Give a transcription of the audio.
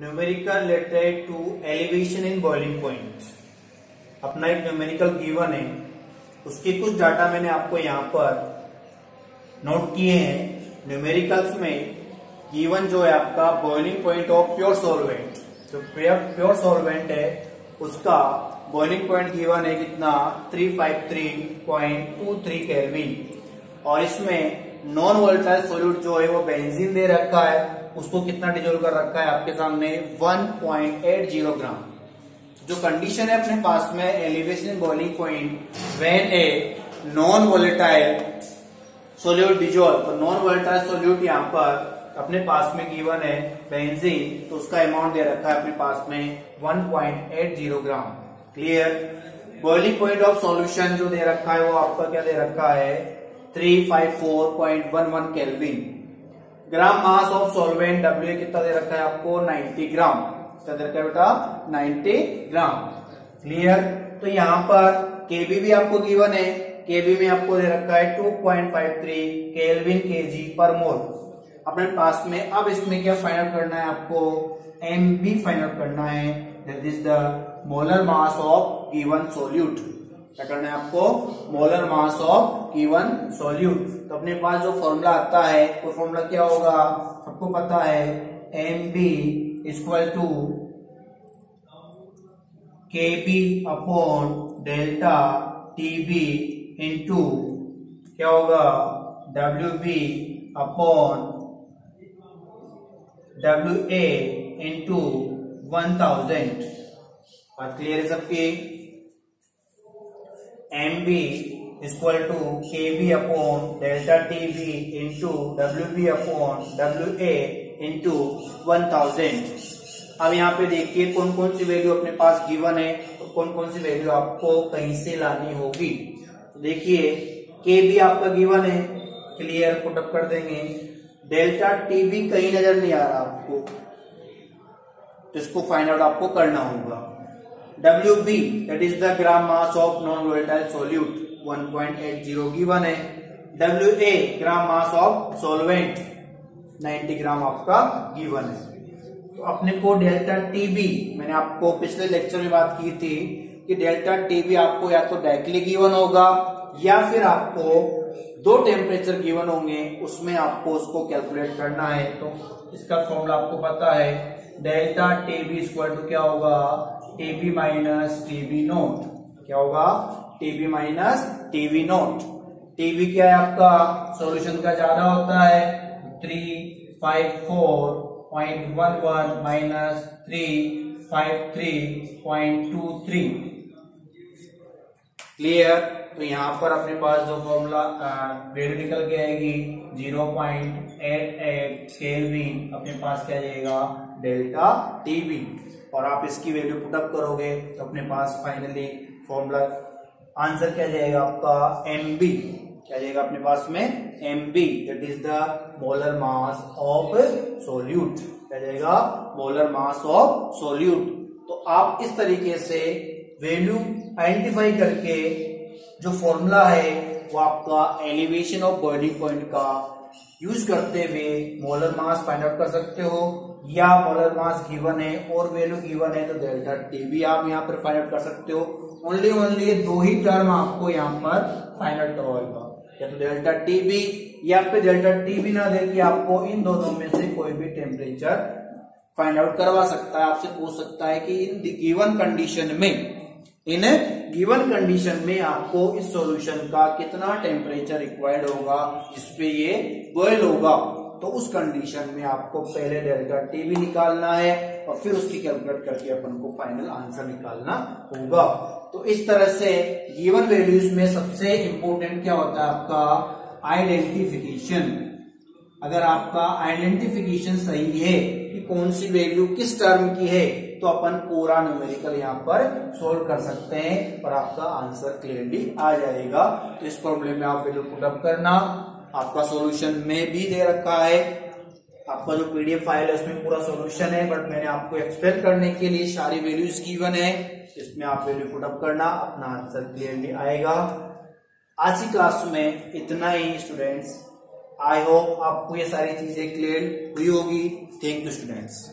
Numerical related to elevation in boiling point अपना एक numerical given है। उसके कुछ डाटा मैंने आपको यहाँ पर नोट किए हैं। न्यूमेरिकल्स में गिवन जो है आपका boiling point of pure solvent जो प्योर सॉल्वेंट है, उसका बॉइलिंग पॉइंट गिवन है कितना? 353.23 केल्विन और इसमें नॉन वोल्टाइल सोल्यूट जो है वो बेंजीन दे रखा है, उसको कितना डिजोल्व कर रखा है आपके सामने? 1.80 ग्राम जो कंडीशन है अपने पास में elevation boiling point when a non volatile solute dissolve तो नॉन वोलेटाइल सोल्यूट यहाँ पर अपने पास में गिवन है बेंजीन तो उसका अमाउंट दे रखा है अपने पास में 1.80 gram clear boiling point of solution जो दे रखा है वो आपका क्या दे रखा है? 354.11 kelvin gram mass of solvent W कितना दे रखा है आपको? 90 ग्राम कितना दे रखा है बेटा? 90 ग्राम क्लियर तो यहाँ पर केबी भी आपको गिवन है. केबी में आपको दे रखा है 2.53 केल्विन केजी पर मोल अपने पास में अब इसमें क्या फाइंड आउट करना है आपको? एम बी फाइंड आउट करना है. That is the molar mass of given solute क्या करना है आपको? Molar mass of given solute. तो अपने पास जो फॉर्मूला आता है, वो फॉर्मूला क्या होगा? सबको पता है M B equal to K B upon delta T B into क्या होगा? W B upon W A into one thousand बात क्लियर है सबकी? M B equal to K B upon delta T B into W B upon W A into one thousand अब यहाँ पे देखिए कौन कौन सी वैल्यू अपने पास गिवन है और कौन कौन सी वैल्यू आपको कहीं से लानी होगी? तो देखिए के बी आपका गिवन है क्लियर पुटअप कर देंगे। डेल्टा टी बी कहीं नज़र नहीं आ रहा आपको तो इसको फाइंड आउट आपको करना होगा। W B that is the gram mass of non volatile solute 1.80 given है. W A gram mass of solvent 90 gram आपका गिवन है. तो अपने को डेल्टा टीबी मैंने आपको पिछले लेक्चर में बात की थी कि डेल्टा टीबी आपको या तो डायरेक्टली गिवन होगा, या फिर आपको दो टेम्परेचर गिवन होंगे, उसमें आपको उसको कैलकुलेट करना है. तो इसका फॉर्मूला आपको पता है डेल्टा टीबी स्क्वायर टू क्या होगा? T B minus T B naught. क्या होगा? T B minus T B naught. T B क्या है आपका? सॉल्यूशन का ज़्यादा होता है। Three five four point one one minus three five three point two three clear तो यहाँ पर अपने पास जो फॉर्मूला वैल्यू निकल के आएगी zero point eight eight kelvin अपने पास क्या जाएगा? डेल्टा टीबी और आप इसकी वैल्यू पुटअप करोगे तो अपने पास फाइनली फॉर्मूला आंसर क्या जाएगा आपका? एम बी क्या जाएगा अपने पास में? M B that is the molar mass of solute क्या जाएगा? मोलर मास ऑफ़ सोल्यूट तो आप इस तरीके से वैल्यू आइडेंटिफाई करके जो फॉर्मूला है, वो आपका एलिवेशन ऑफ़ बॉइलिंग पॉइंट का यूज़ करते हुए मोलर मास फाइंड आउट कर सकते हो, या मोलर मास गिवन है और वैल्यू गिवन है तो डेल्टा टी भी आप यहाँ पर फाइंड आउट कर सकते हो। ओनली ओनली दो ही टर्म आपको यहाँ पर फाइंड आउट करवाएगा या तो डेल्टा टी भी, या फिर डेल्टा टी भी ना देके आपको इन दोनों में से कोई भी टेम्परेचर फाइंड आउट करवा सकता है। आपसे पूछ सकता है कि इन गिवन कंडीशन में, इन गिवन कंडीशन में आपको इस सॉल्यूशन का कितना टेम्परेचर रिक्वायर्ड होगा, जिसपे ये बॉयल होगा तो उस कंडीशन में आपको पहले डेल्टा टी भी निकालना है और फिर उसकी कैलकुलेट करके अपन को फाइनल आंसर निकालना होगा। तो इस तरह से गिवन वैल्यूज़ में सबसे इंपॉर्टेंट क्या होता है आपका? आइडेंटिफिकेशन अगर आपका आइडेंटिफिकेशन सही है कि कौन सी वैल्यू किस टर्म की है तो अपन पूरा न्यूमेरिकल यहाँ पर सोल्व कर सकते हैं और आपका आंसर क्लियरली आ जाएगा। तो इस प्रॉब्लम में आप वैल्यू पुटअप करना। आपका सॉल्यूशन में भी दे रखा है। आपका जो पीडीएफ फ़ाइल है, उसमें पूरा सॉल्यूशन है बट मैंने आपको एक्सप्लेन करने के लिए सारी वैल्यूज़ गिवन है। इसमें आप वैल्यू पुटअप करना, अपना आंसर क्लियरली आएगा। आज की क्लास में इतना ही स्टूडेंट्स आई होप आपको ये सारी चीज़ें क्लियर हुई होगी। Thank you students